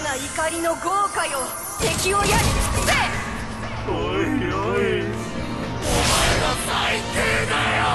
が怒りの豪華よ敵をやり尽くせおいおいお前が最低だよ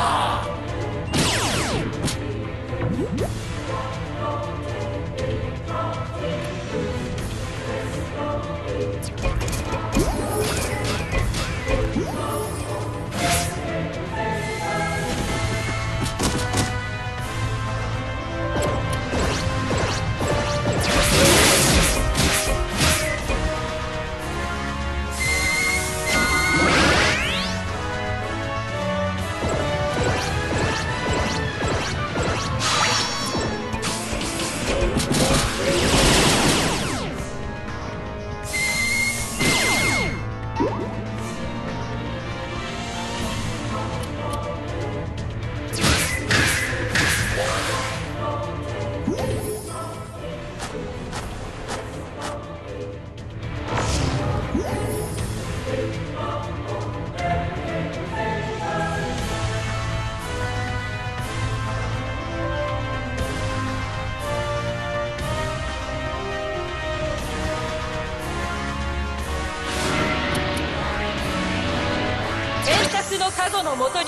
の加護のもとに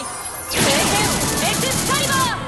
聖剣エクスカリバー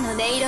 の音色。